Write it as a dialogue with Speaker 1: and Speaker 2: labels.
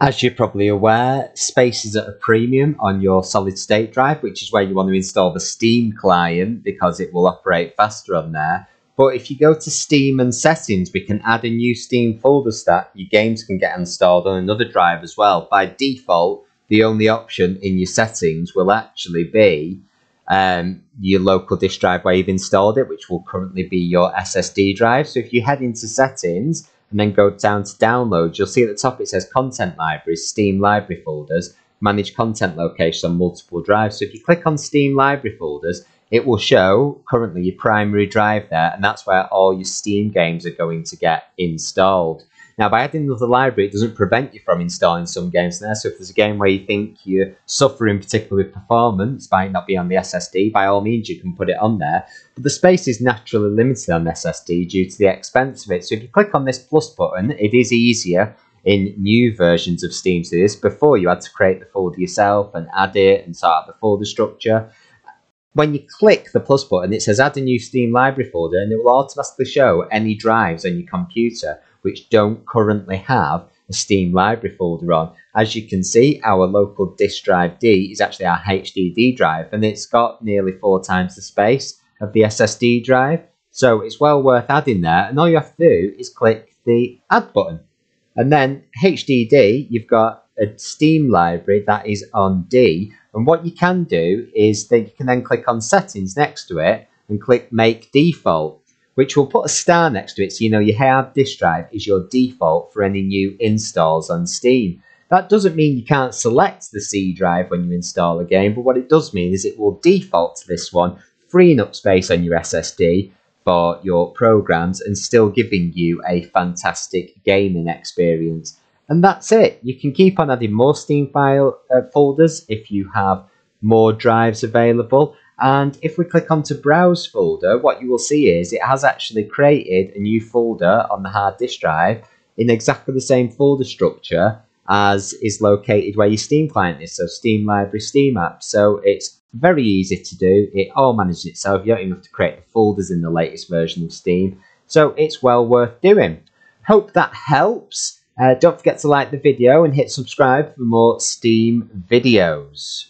Speaker 1: As you're probably aware, space is at a premium on your solid state drive, which is where you want to install the Steam client because it will operate faster on there. But if you go to Steam and settings, we can add a new Steam folder stack. Your games can get installed on another drive as well. By default, the only option in your settings will actually be um, your local disk drive where you've installed it, which will currently be your SSD drive. So if you head into settings, and then go down to downloads, you'll see at the top it says content libraries, Steam library folders, manage content locations on multiple drives. So if you click on Steam library folders, it will show currently your primary drive there, and that's where all your Steam games are going to get installed. Now, by adding another library, it doesn't prevent you from installing some games there. So if there's a game where you think you're suffering particularly with performance, might not being on the SSD, by all means you can put it on there. But the space is naturally limited on SSD due to the expense of it. So if you click on this plus button, it is easier in new versions of Steam to this. Before you had to create the folder yourself and add it and sort out the folder structure when you click the plus button, it says add a new Steam library folder and it will automatically show any drives on your computer which don't currently have a Steam library folder on. As you can see, our local disk drive D is actually our HDD drive and it's got nearly four times the space of the SSD drive. So it's well worth adding there. And all you have to do is click the add button. And then HDD, you've got a Steam library that is on D. And what you can do is that you can then click on settings next to it and click make default which will put a star next to it so you know your hard disk drive is your default for any new installs on Steam. That doesn't mean you can't select the C drive when you install a game, but what it does mean is it will default to this one, freeing up space on your SSD for your programs and still giving you a fantastic gaming experience. And that's it. You can keep on adding more Steam file uh, folders if you have more drives available. And if we click onto browse folder, what you will see is it has actually created a new folder on the hard disk drive in exactly the same folder structure as is located where your Steam client is. So Steam Library, Steam App. So it's very easy to do. It all manages itself. You don't even have to create the folders in the latest version of Steam. So it's well worth doing. Hope that helps. Uh, don't forget to like the video and hit subscribe for more Steam videos.